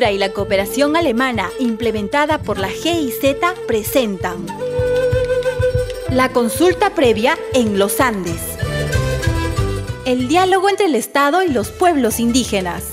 Y la Cooperación Alemana, implementada por la GIZ, presentan la consulta previa en los Andes. El diálogo entre el Estado y los pueblos indígenas.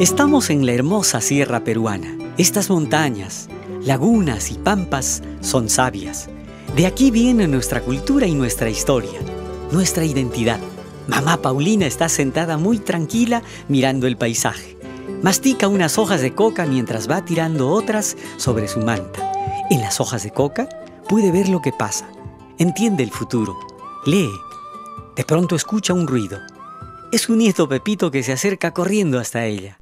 Estamos en la hermosa sierra peruana. Estas montañas, lagunas y pampas son sabias. De aquí viene nuestra cultura y nuestra historia, nuestra identidad. Mamá Paulina está sentada muy tranquila mirando el paisaje. Mastica unas hojas de coca mientras va tirando otras sobre su manta. En las hojas de coca puede ver lo que pasa. Entiende el futuro. Lee. De pronto escucha un ruido. Es su nieto Pepito que se acerca corriendo hasta ella.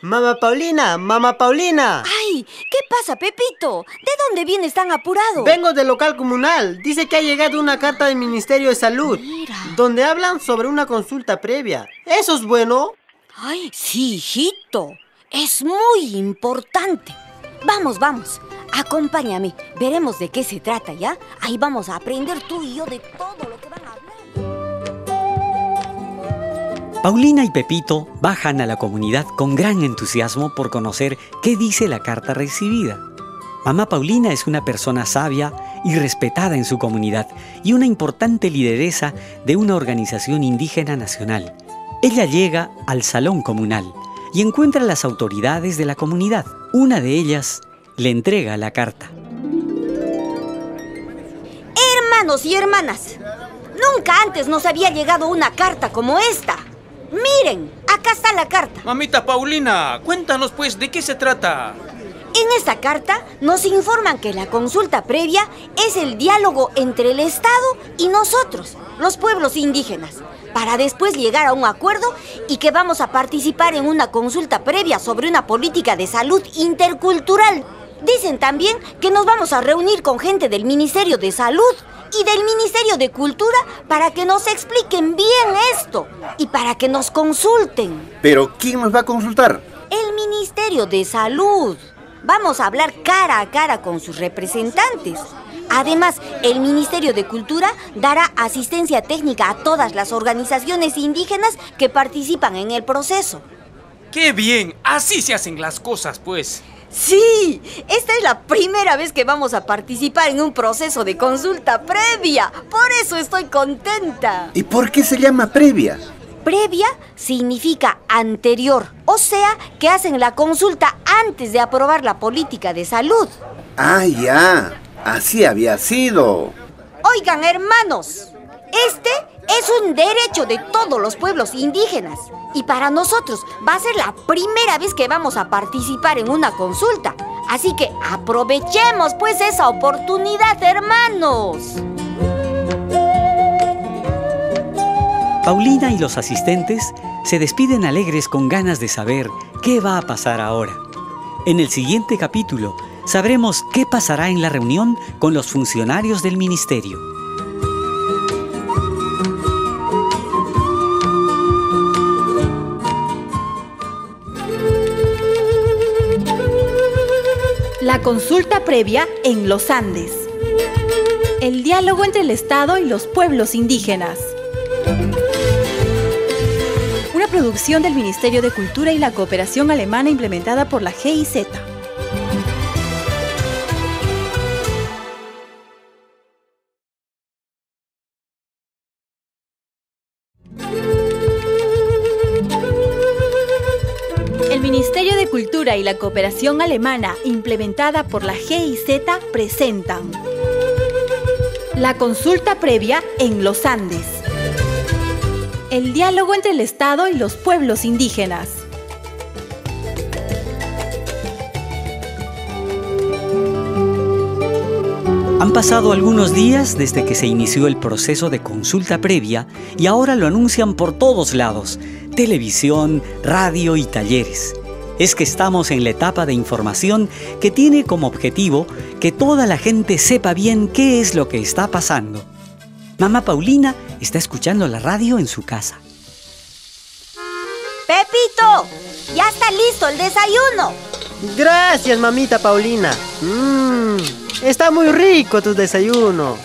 Mamá Paulina, mamá Paulina. ¡Ay! ¿Qué pasa, Pepito? ¿De dónde vienes tan apurado? Vengo del local comunal. Dice que ha llegado una carta del Ministerio de Salud. Mira. Donde hablan sobre una consulta previa. ¿Eso es bueno? Ay, sí, hijito. Es muy importante. Vamos, vamos. Acompáñame. Veremos de qué se trata, ¿ya? Ahí vamos a aprender tú y yo de todo lo que Paulina y Pepito bajan a la comunidad con gran entusiasmo por conocer qué dice la carta recibida. Mamá Paulina es una persona sabia y respetada en su comunidad y una importante lideresa de una organización indígena nacional. Ella llega al salón comunal y encuentra a las autoridades de la comunidad. Una de ellas le entrega la carta. Hermanos y hermanas, nunca antes nos había llegado una carta como esta. Miren, acá está la carta. Mamita Paulina, cuéntanos pues de qué se trata. En esta carta nos informan que la consulta previa es el diálogo entre el Estado y nosotros, los pueblos indígenas, para después llegar a un acuerdo y que vamos a participar en una consulta previa sobre una política de salud intercultural. Dicen también que nos vamos a reunir con gente del Ministerio de Salud y del Ministerio de Cultura para que nos expliquen bien esto y para que nos consulten. Pero ¿quién nos va a consultar? El Ministerio de Salud. Vamos a hablar cara a cara con sus representantes. Además, el Ministerio de Cultura dará asistencia técnica a todas las organizaciones indígenas que participan en el proceso. ¡Qué bien! Así se hacen las cosas, pues. Sí, esta es la primera vez que vamos a participar en un proceso de consulta previa. Por eso estoy contenta. ¿Y por qué se llama previa? Previa significa anterior, o sea, que hacen la consulta antes de aprobar la política de salud. Ah, ya. Así había sido. Oigan, hermanos, este es un derecho de todos los pueblos indígenas. Y para nosotros va a ser la primera vez que vamos a participar en una consulta. Así que aprovechemos pues esa oportunidad, hermanos. Paulina y los asistentes se despiden alegres con ganas de saber qué va a pasar ahora. En el siguiente capítulo sabremos qué pasará en la reunión con los funcionarios del ministerio. La consulta previa en los Andes. El diálogo entre el Estado y los pueblos indígenas. Una producción del Ministerio de Cultura y la Cooperación Alemana implementada por la GIZ. Y la Cooperación Alemana, implementada por la GIZ, presentan la consulta previa en los Andes. El diálogo entre el Estado y los pueblos indígenas. Han pasado algunos días desde que se inició el proceso de consulta previa y ahora lo anuncian por todos lados, televisión, radio y talleres. Es que estamos en la etapa de información que tiene como objetivo que toda la gente sepa bien qué es lo que está pasando. Mamá Paulina está escuchando la radio en su casa. Pepito, ya está listo el desayuno. Gracias, mamita Paulina. Mmm, está muy rico tu desayuno.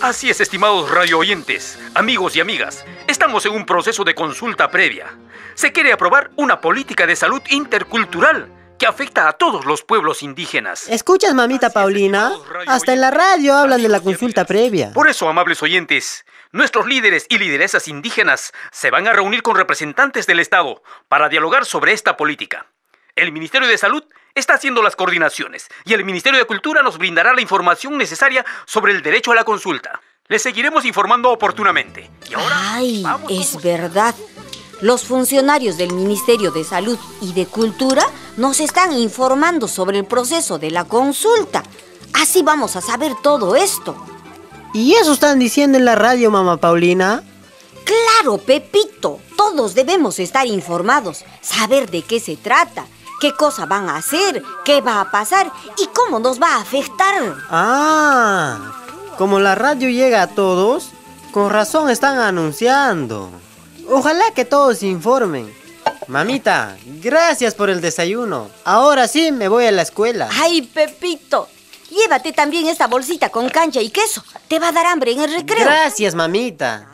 Así es, estimados radio oyentes, amigos y amigas. Estamos en un proceso de consulta previa. Se quiere aprobar una política de salud intercultural que afecta a todos los pueblos indígenas. ¿Escuchas, mamita Paulina? Hasta en la radio hablan de la consulta previa. Por eso, amables oyentes, nuestros líderes y lideresas indígenas se van a reunir con representantes del Estado para dialogar sobre esta política. El Ministerio de Salud está haciendo las coordinaciones y el Ministerio de Cultura nos brindará la información necesaria sobre el derecho a la consulta. Les seguiremos informando oportunamente. Y ahora, Ay, vamos es verdad. Los funcionarios del Ministerio de Salud y de Cultura nos están informando sobre el proceso de la consulta. Así vamos a saber todo esto. ¿Y eso están diciendo en la radio, mamá Paulina? Claro, Pepito, todos debemos estar informados, saber de qué se trata, qué cosa van a hacer, qué va a pasar y cómo nos va a afectar. Ah, como la radio llega a todos, con razón están anunciando. Ojalá que todos se informen. Mamita, gracias por el desayuno. Ahora sí me voy a la escuela. Ay, Pepito, llévate también esta bolsita con cancha y queso. Te va a dar hambre en el recreo. Gracias, mamita.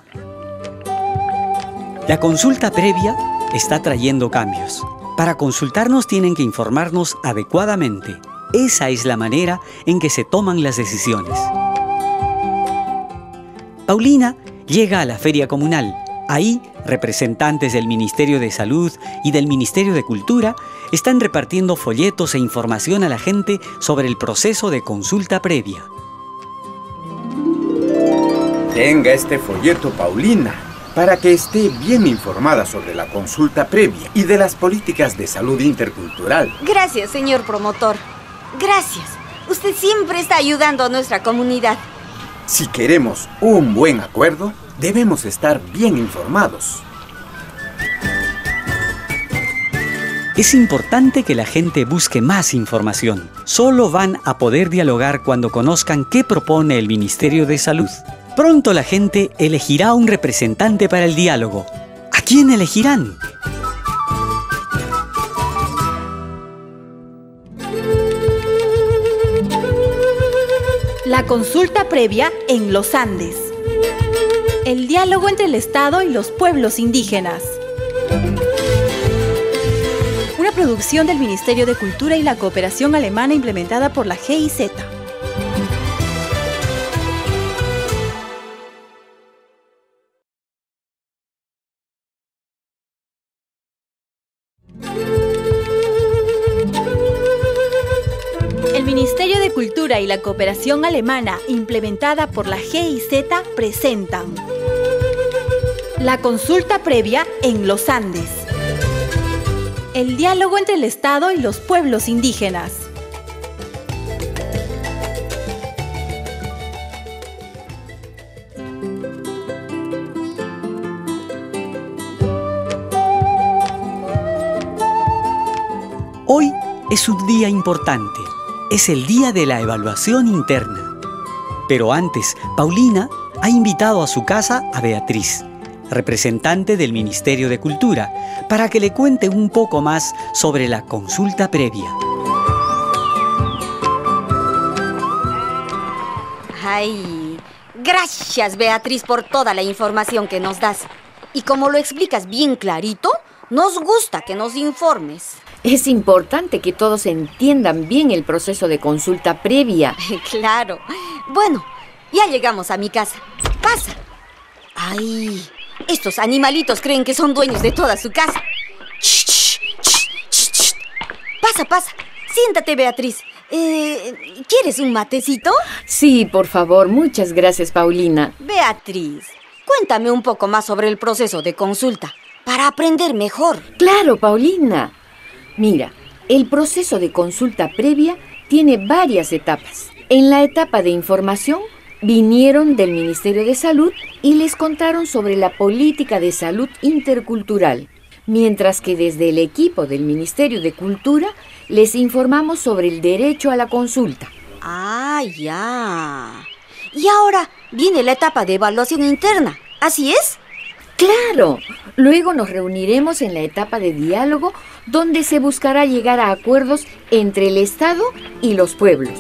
La consulta previa está trayendo cambios. Para consultarnos tienen que informarnos adecuadamente. Esa es la manera en que se toman las decisiones. Paulina llega a la feria comunal. Ahí, representantes del Ministerio de Salud y del Ministerio de Cultura están repartiendo folletos e información a la gente sobre el proceso de consulta previa. Tenga este folleto, Paulina, para que esté bien informada sobre la consulta previa y de las políticas de salud intercultural. Gracias, señor promotor. Gracias. Usted siempre está ayudando a nuestra comunidad. Si queremos un buen acuerdo, debemos estar bien informados. Es importante que la gente busque más información. Solo van a poder dialogar cuando conozcan qué propone el Ministerio de Salud. Pronto la gente elegirá un representante para el diálogo. ¿A quién elegirán? La consulta previa en los Andes. El diálogo entre el Estado y los pueblos indígenas. Una producción del Ministerio de Cultura y la Cooperación Alemana implementada por la GIZ. Y la Cooperación Alemana, implementada por la GIZ, presentan La consulta previa en los Andes. El diálogo entre el Estado y los pueblos indígenas. Hoy es un día importante. Es el día de la evaluación interna. Pero antes, Paulina ha invitado a su casa a Beatriz, representante del Ministerio de Cultura, para que le cuente un poco más sobre la consulta previa. Ay, gracias Beatriz por toda la información que nos das. Y como lo explicas bien clarito, nos gusta que nos informes. Es importante que todos entiendan bien el proceso de consulta previa. claro. Bueno, ya llegamos a mi casa. Pasa. Ay, estos animalitos creen que son dueños de toda su casa. Ch, ch, ch. Pasa, pasa. Siéntate, Beatriz. Eh, ¿Quieres un matecito? Sí, por favor, muchas gracias, Paulina. Beatriz, cuéntame un poco más sobre el proceso de consulta para aprender mejor. Claro, Paulina. Mira, el proceso de consulta previa tiene varias etapas. En la etapa de información, vinieron del Ministerio de Salud y les contaron sobre la política de salud intercultural, mientras que desde el equipo del Ministerio de Cultura les informamos sobre el derecho a la consulta. Ah, ya. Y ahora viene la etapa de evaluación interna. ¿Así es? Claro, luego nos reuniremos en la etapa de diálogo donde se buscará llegar a acuerdos entre el Estado y los pueblos.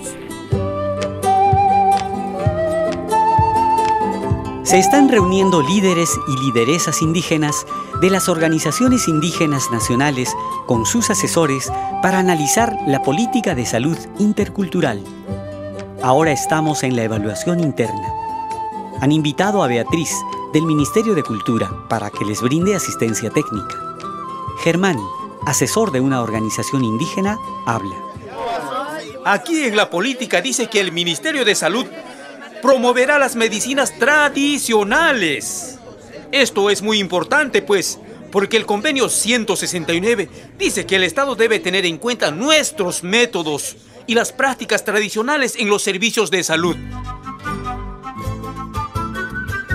Se están reuniendo líderes y lideresas indígenas de las organizaciones indígenas nacionales con sus asesores para analizar la política de salud intercultural. Ahora estamos en la evaluación interna. Han invitado a Beatriz del Ministerio de Cultura para que les brinde asistencia técnica. Germán, asesor de una organización indígena, habla. Aquí en la política dice que el Ministerio de Salud promoverá las medicinas tradicionales. Esto es muy importante, pues, porque el convenio 169 dice que el Estado debe tener en cuenta nuestros métodos y las prácticas tradicionales en los servicios de salud.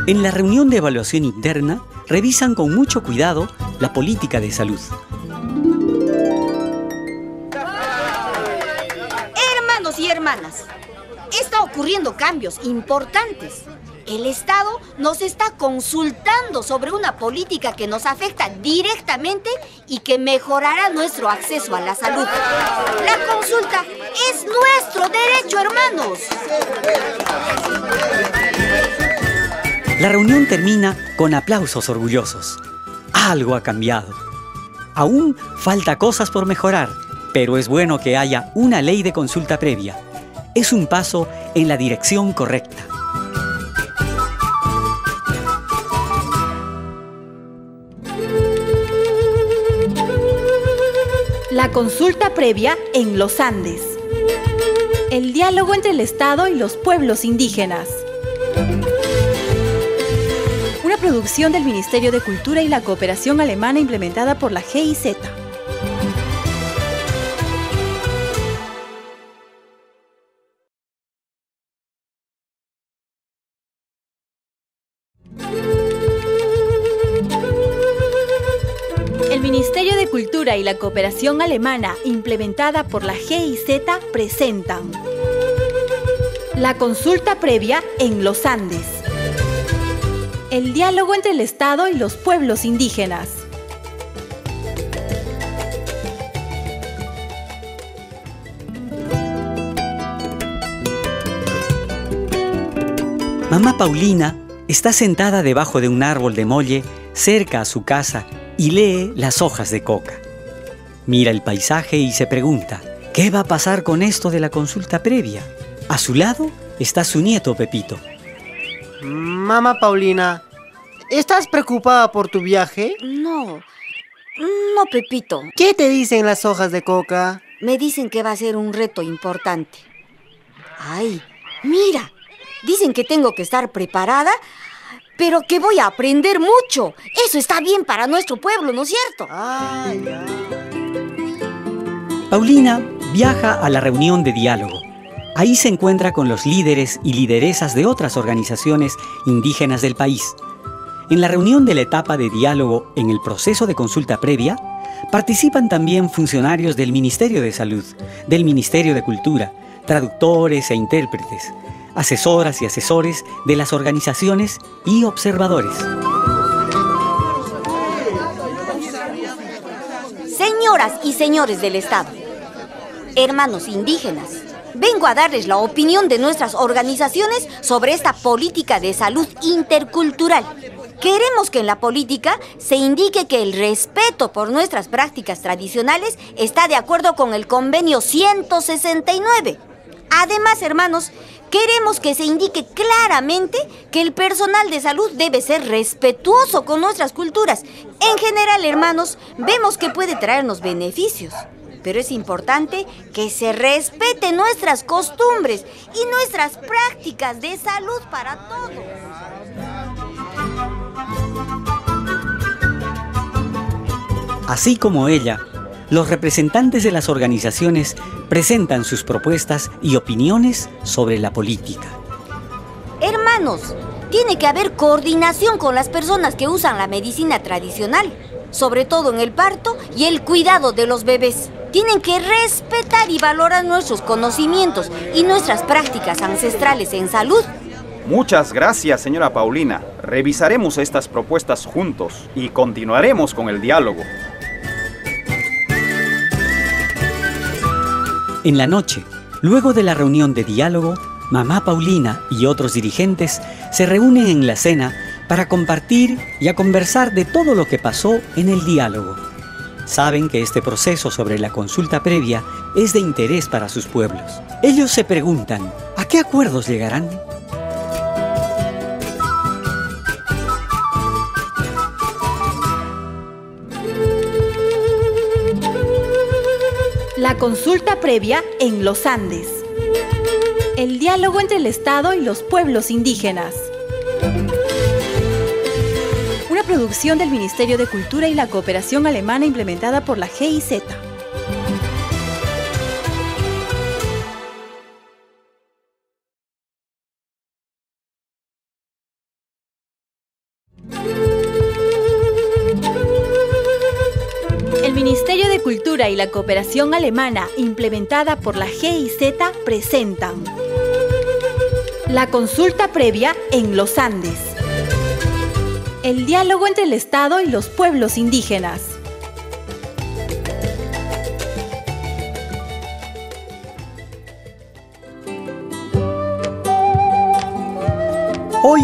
En la reunión de evaluación interna, revisan con mucho cuidado la política de salud. Está ocurriendo cambios importantes. El Estado nos está consultando sobre una política que nos afecta directamente y que mejorará nuestro acceso a la salud. La consulta es nuestro derecho, hermanos. La reunión termina con aplausos orgullosos. Algo ha cambiado. Aún falta cosas por mejorar, pero es bueno que haya una ley de consulta previa es un paso en la dirección correcta. La consulta previa en los Andes. El diálogo entre el Estado y los pueblos indígenas. Una producción del Ministerio de Cultura y la Cooperación Alemana implementada por la GIZ. Y la Cooperación Alemana, implementada por la GIZ, presentan La consulta previa en los Andes. El diálogo entre el Estado y los pueblos indígenas. Mamá Paulina está sentada debajo de un árbol de molle cerca a su casa y lee las hojas de coca. Mira el paisaje y se pregunta, ¿qué va a pasar con esto de la consulta previa? A su lado está su nieto Pepito. Mamá Paulina, ¿estás preocupada por tu viaje? No, no, Pepito. ¿Qué te dicen las hojas de coca? Me dicen que va a ser un reto importante. Ay, mira, dicen que tengo que estar preparada, pero que voy a aprender mucho. Eso está bien para nuestro pueblo, ¿no es cierto? Ay, ya. Paulina viaja a la reunión de diálogo. Ahí se encuentra con los líderes y lideresas de otras organizaciones indígenas del país. En la reunión de la etapa de diálogo en el proceso de consulta previa, participan también funcionarios del Ministerio de Salud, del Ministerio de Cultura, traductores e intérpretes, asesoras y asesores de las organizaciones y observadores. Señoras y señores del Estado, hermanos indígenas, vengo a darles la opinión de nuestras organizaciones sobre esta política de salud intercultural. Queremos que en la política se indique que el respeto por nuestras prácticas tradicionales está de acuerdo con el convenio 169. Además, hermanos, queremos que se indique claramente que el personal de salud debe ser respetuoso con nuestras culturas. En general, hermanos, vemos que puede traernos beneficios. Pero es importante que se respeten nuestras costumbres y nuestras prácticas de salud para todos. Así como ella, los representantes de las organizaciones presentan sus propuestas y opiniones sobre la política. Hermanos, tiene que haber coordinación con las personas que usan la medicina tradicional, sobre todo en el parto y el cuidado de los bebés. Tienen que respetar y valorar nuestros conocimientos y nuestras prácticas ancestrales en salud. Muchas gracias, señora Paulina. Revisaremos estas propuestas juntos y continuaremos con el diálogo. En la noche, luego de la reunión de diálogo, mamá Paulina y otros dirigentes se reúnen en la cena para compartir y a conversar de todo lo que pasó en el diálogo. Saben que este proceso sobre la consulta previa es de interés para sus pueblos. Ellos se preguntan, ¿a qué acuerdos llegarán? La consulta previa en los Andes. El diálogo entre el Estado y los pueblos indígenas. Una producción del Ministerio de Cultura y la Cooperación Alemana implementada por la GIZ. Y la Cooperación Alemana, implementada por la GIZ, presentan La consulta previa en los Andes. El diálogo entre el Estado y los pueblos indígenas. Hoy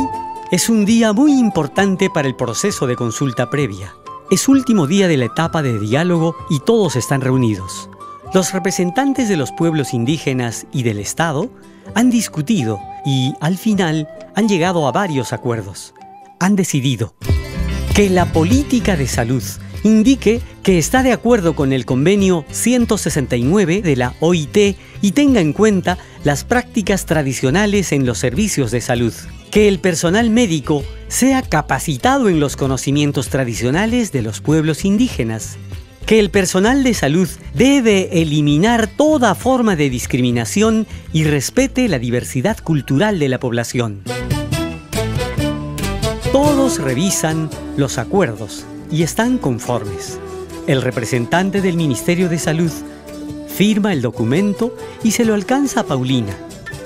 es un día muy importante para el proceso de consulta previa. Es último día de la etapa de diálogo y todos están reunidos. Los representantes de los pueblos indígenas y del Estado han discutido y al final han llegado a varios acuerdos. Han decidido que la política de salud indique que está de acuerdo con el convenio 169 de la OIT y tenga en cuenta las prácticas tradicionales en los servicios de salud. Que el personal médico sea capacitado en los conocimientos tradicionales de los pueblos indígenas. Que el personal de salud debe eliminar toda forma de discriminación y respete la diversidad cultural de la población. Todos revisan los acuerdos y están conformes. El representante del Ministerio de Salud firma el documento y se lo alcanza a Paulina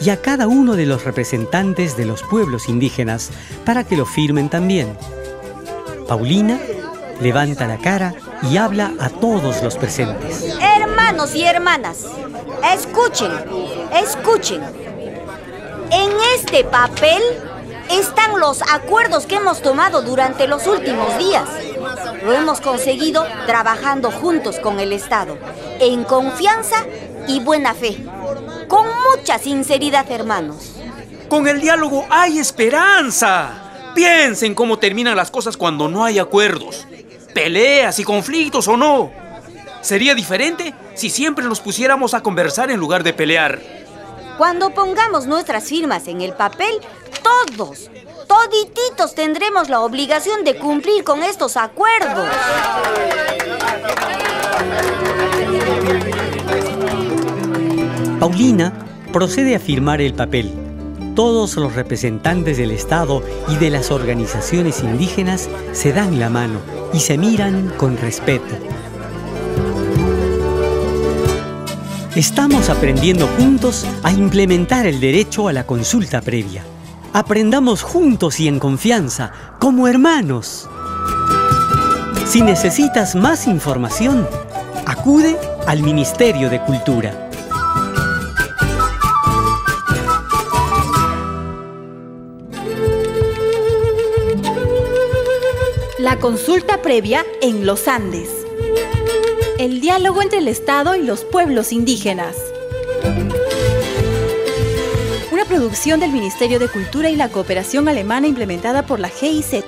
y a cada uno de los representantes de los pueblos indígenas para que lo firmen también. Paulina levanta la cara y habla a todos los presentes. Hermanos y hermanas, escuchen, escuchen. En este papel están los acuerdos que hemos tomado durante los últimos días. Lo hemos conseguido trabajando juntos con el Estado, en confianza y buena fe. Mucha sinceridad, hermanos. Con el diálogo hay esperanza. Piensen cómo terminan las cosas cuando no hay acuerdos. Peleas y conflictos o no. Sería diferente si siempre nos pusiéramos a conversar en lugar de pelear. Cuando pongamos nuestras firmas en el papel, todos, todititos tendremos la obligación de cumplir con estos acuerdos. Paulina procede a firmar el papel. Todos los representantes del Estado y de las organizaciones indígenas se dan la mano y se miran con respeto. Estamos aprendiendo juntos a implementar el derecho a la consulta previa. Aprendamos juntos y en confianza, como hermanos. Si necesitas más información, acude al Ministerio de Cultura. La consulta previa en los Andes. El diálogo entre el Estado y los pueblos indígenas. Una producción del Ministerio de Cultura y la Cooperación Alemana implementada por la GIZ.